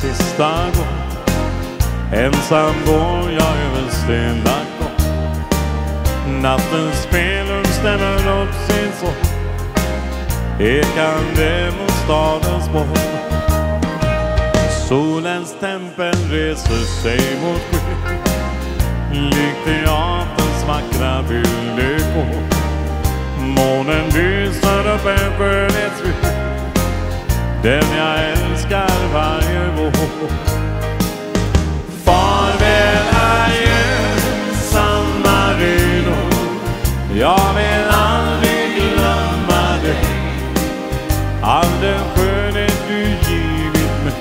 sista gång. Ensam går jag över stilla Nattens spelrum stämmer upp sin sång. Ekande mot stadens mål Solens tempel reser sig mot skyn, Likt teaterns vackra bildekor Månen lyser upp en skönhetsvy Den jag älskar Farväl adjö San Marino Jag vill aldrig glömma dig. All den skönhet du givit mig.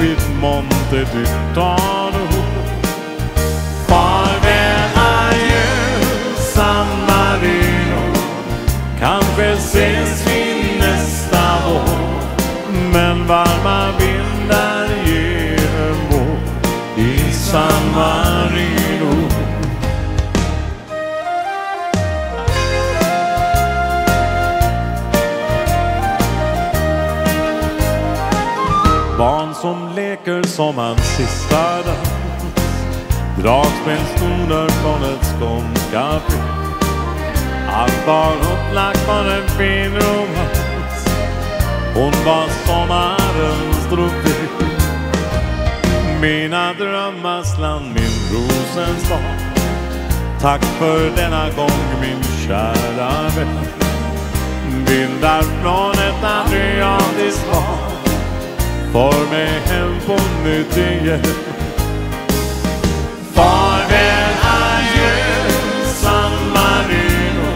Vid Monte Titano Farväl adjö San Marino Kanske ses vi nästa år Men varma San Marino Barn som leker som hans sista dans. Dragspelstoner från ett skånscafé Allt var upplagt för en fin romans. Hon var sommarens trofé mina drömmars land, min Rosenstad Tack för denna gång min kära vän. Vindar från ett adriatiskt hav För mig hem på nytt igen. Farväl adjö San Marino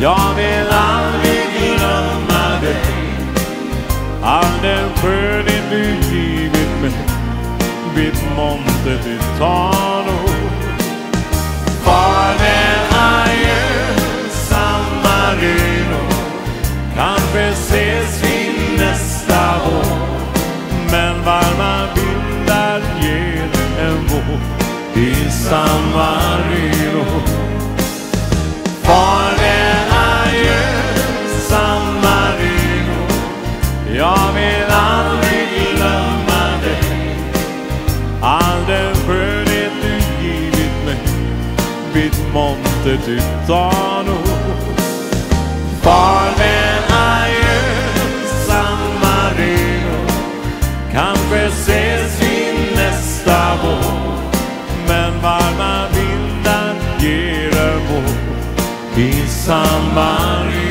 Jag vill aldrig glömma dig. All den vid Monte Titano Farväl adjö San Marino. Kanske ses vi nästa vår Men varma vindar ger en vår i San Marino. Farväl adjö San Marino. Jag vill aldrig vid Monte Titano Farväl adjö San Marino Kanske ses vi nästa vår. Men varma vindar ger en vår. I San Marino